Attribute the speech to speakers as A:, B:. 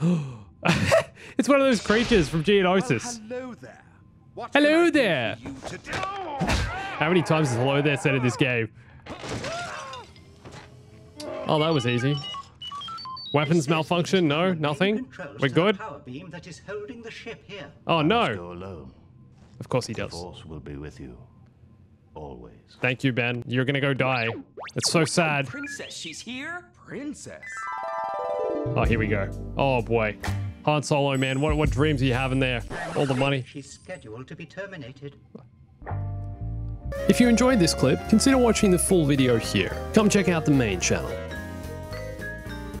A: it's one of those creatures from Geonosis.
B: Hello there. What
A: Hello
B: can I do
A: there.
B: for you today?
A: How many times has hello there said in this game? Oh, that was easy. Weapons malfunction? No, nothing. We're good.
C: Beam that is holding the ship here.
A: Oh no. Of course he
D: The
A: does.
D: force will be with you. Always.
A: Thank you, Ben. You're gonna go die. It's so sad.
E: Princess, she's here?
B: Princess.
A: Oh, here we go. Oh boy. Han Solo, man, what what dreams are you having there? All the money.
C: She's scheduled to be terminated.
A: If you enjoyed this clip, consider watching the full video here. Come check out the main channel.